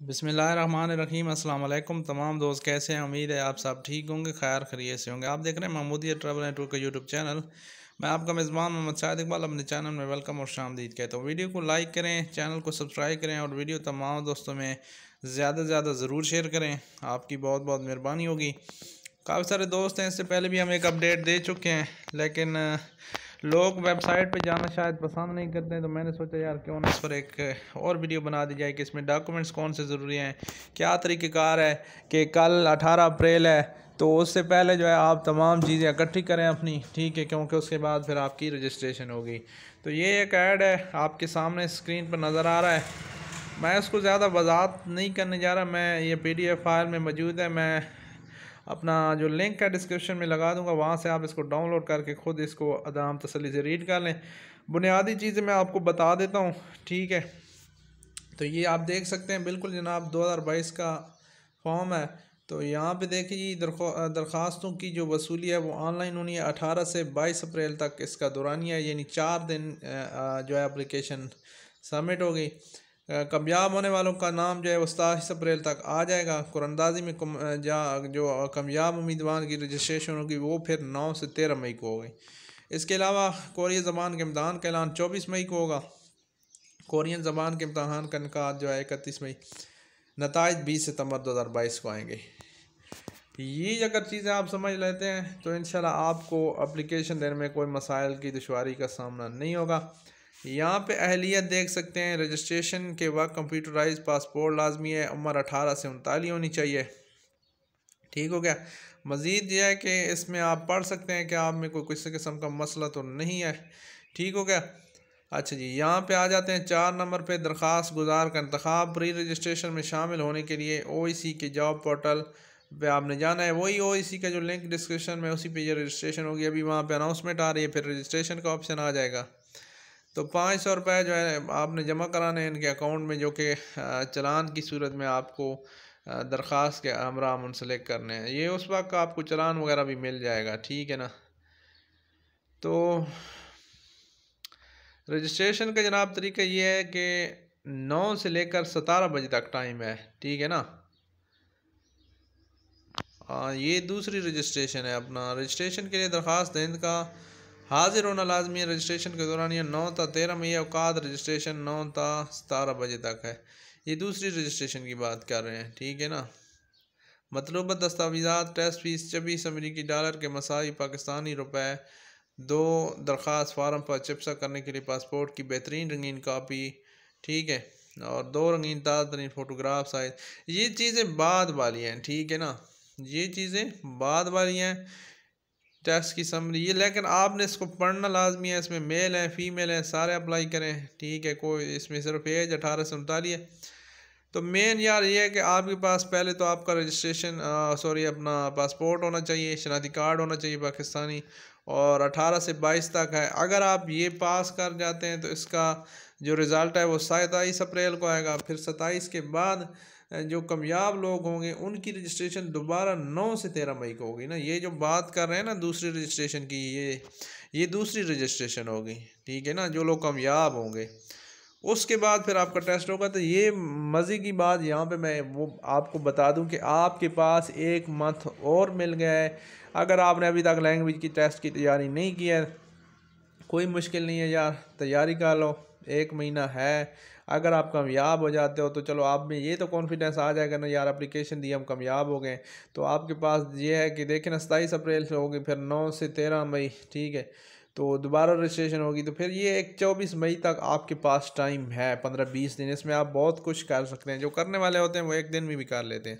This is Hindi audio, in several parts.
बिसमीम अल्लाम तमाम दोस्त कैसे हैं? उम्मीद है आप सब ठीक होंगे, खैर खरीय से होंगे। आप देख रहे हैं महमूदिया ट्रैवल नेटवर्क का यूट्यूब चैनल। मैं आपका मेज़बान मोहम्मद शाहिद इकबाल, अपने चैनल में वेलकम और शामदीद कहता हूँ। वीडियो को लाइक करें, चैनल को सब्सक्राइब करें और वीडियो तमाम दोस्तों में ज़्यादा से ज़्यादा ज़रूर शेयर करें। आपकी बहुत बहुत मेहरबानी होगी। काफ़ी सारे दोस्त हैं, इससे पहले भी हम एक अपडेट दे चुके हैं, लेकिन लोग वेबसाइट पे जाना शायद पसंद नहीं करते हैं तो मैंने सोचा यार क्यों ना इस पर एक और वीडियो बना दी जाए कि इसमें डॉक्यूमेंट्स कौन से ज़रूरी हैं, क्या तरीक़ेकार है कि कल 18 अप्रैल है तो उससे पहले जो है आप तमाम चीज़ें इकट्ठी करें अपनी, ठीक है, क्योंकि उसके बाद फिर आपकी रजिस्ट्रेशन होगी। तो ये एक ऐड है, आपके सामने स्क्रीन पर नज़र आ रहा है। मैं उसको ज़्यादा वजात नहीं करने जा रहा, मैं ये पी डी एफ़ फ़ाइल में मौजूद है, मैं अपना जो लिंक है डिस्क्रिप्शन में लगा दूँगा, वहाँ से आप इसको डाउनलोड करके ख़ुद इसको आराम तसली से रीड कर लें। बुनियादी चीज़ें मैं आपको बता देता हूँ, ठीक है? तो ये आप देख सकते हैं, बिल्कुल जनाब 2022 का फॉर्म है। तो यहाँ पे देखिए जी दरख्वास्तों की जो वसूली है वो ऑनलाइन होनी है, अठारह से बाईस अप्रैल तक इसका दौरानिया यानी चार दिन जो है अप्लीकेशन सबमिट हो गई। कामयाब होने वालों का नाम जो है वो सताईस अप्रैल तक आ जाएगा। कुरंदाजी में जा, जो कामयाब उम्मीदवार की रजिस्ट्रेशन होगी, वो फिर नौ से तेरह मई को होगी इसके अलावा कोरियन ज़बान के इम्तहान का ऐलान चौबीस मई को होगा। कोरियन ज़बान के इम्तहान का इनका जो है इकतीस मई नतज बीस सितंबर दो हज़ार बाईस को आएँगे। ये अगर चीज़ें आप समझ लेते हैं तो इन शाला आपको अप्लीकेशन देने में कोई मसाइल की दुशारी का सामना नहीं होगा। यहाँ पे अहलियत देख सकते हैं। रजिस्ट्रेशन के वक्त कंप्यूटराइज पासपोर्ट लाजमी है। उम्र अठारह से उनतालीस होनी चाहिए। ठीक हो गया? मज़ीद यह है कि इसमें आप पढ़ सकते हैं कि आप में कोई किसी किस्म का मसला तो नहीं है। ठीक हो गया? अच्छा जी, यहाँ पे आ जाते हैं। चार नंबर पे दरख्वास्त गुजार का इंतखब। प्री रजिस्ट्रेशन में शामिल होने के लिए ओ के जॉब पोर्टल पे आपने जाना है। वही ओ का जो लिंक डिस्क्रिप्शन में उसी पे ये रजिस्ट्रेशन होगी। अभी वहाँ पे अनाउंसमेंट आ रही है, फिर रजिस्ट्रेशन का ऑप्शन आ जाएगा। तो पाँच सौ रुपये जो है आपने जमा कराने हैं इनके अकाउंट में जो कि चलान की सूरत में आपको दरख्वास्त के हमरा मुंसलिक करने हैं। ये उस वक्त आपको चलान वगैरह भी मिल जाएगा ठीक है ना? तो रजिस्ट्रेशन का जनाब तरीका ये है कि नौ से लेकर सतारह बजे तक टाइम है ठीक है ना? आ, ये दूसरी रजिस्ट्रेशन है अपना। रजिस्ट्रेशन के लिए दरख्वास्त देने का हाजिर होना लाजमी है रजिस्ट्रेशन के दौरान यह नौ था तेरह मई अवकात रजिस्ट्रेशन नौ था सतारह बजे तक है। ये दूसरी रजिस्ट्रेशन की बात कर रहे हैं, ठीक है ना? मतलूबा दस्तावेज़ा टेस्ट फ़ीस छब्बीस अमरीकी डॉलर के मसाई पाकिस्तानी रुपए, दो दरख्वास्त फार्म पर चिप्सा करने के लिए पासपोर्ट की बेहतरीन रंगीन कापी, ठीक है? और दो रंगीन ताज़ा तरीन फ़ोटोग्राफ साइज़ ये चीज़ें बाद वाली हैं, ठीक है ना? ये चीज़ें बाद वाली हैं। टेस्ट की समरी ये, लेकिन आपने इसको पढ़ना लाजमी है, इसमें मेल है फीमेल है, सारे अप्लाई करें। ठीक है, कोई इसमें सिर्फ़ एज अठारह से उनतालीस है। तो मेन यार ये है कि आपके पास पहले तो आपका रजिस्ट्रेशन सॉरी अपना पासपोर्ट होना चाहिए शनाती कार्ड होना चाहिए पाकिस्तानी, और अठारह से बाईस तक है। अगर आप ये पास कर जाते हैं तो इसका जो रिज़ल्ट है वो सताईस अप्रैल को आएगा। फिर सताईस के बाद जो कामयाब लोग होंगे, उनकी रजिस्ट्रेशन दोबारा नौ से तेरह मई को होगी ना। ये जो बात कर रहे हैं ना दूसरी रजिस्ट्रेशन की, ये ये दूसरी रजिस्ट्रेशन होगी, ठीक है ना, जो लोग कामयाब होंगे। उसके बाद फिर आपका टेस्ट होगा तो ये मज़े की बात यहाँ पे मैं वो आपको बता दूँ कि आपके पास एक मंथ और मिल गया है। अगर आपने अभी तक लैंग्वेज की टेस्ट की तैयारी नहीं की है, कोई मुश्किल नहीं है यार, तैयारी कर लो, एक महीना है अगर आप कामयाब हो जाते हो तो चलो आप में ये तो कॉन्फिडेंस आ जाएगा ना, यार अप्लीकेशन दी हम कामयाब हो गए तो आपके पास ये है कि देखें ना, सताईस अप्रैल से होगी, फिर नौ से तेरह मई, ठीक है? तो दोबारा रजिस्ट्रेशन होगी तो फिर ये एक चौबीस मई तक आपके पास टाइम है, पंद्रह बीस दिन। इसमें आप बहुत कुछ कर सकते हैं। जो करने वाले होते हैं, वो एक दिन में भी कर लेते हैं।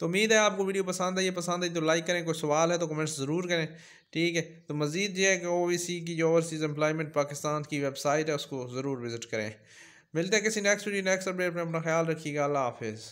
तो उम्मीद है आपको वीडियो पसंद आई। पसंद आई तो लाइक करें, कोई सवाल है तो कमेंट्स ज़रूर करें, ठीक है? तो मज़ीद ये है कि ओ की जो ओवरसीज़ एम्प्लॉयमेंट पाकिस्तान की वेबसाइट है, उसको ज़रूर विज़िट करें। मिलते हैं किसी नेक्स्ट वीडियो नेक्स्ट अपडेट में। अपना ख्याल रखिएगा। अल्लाह हाफिज़।